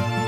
何?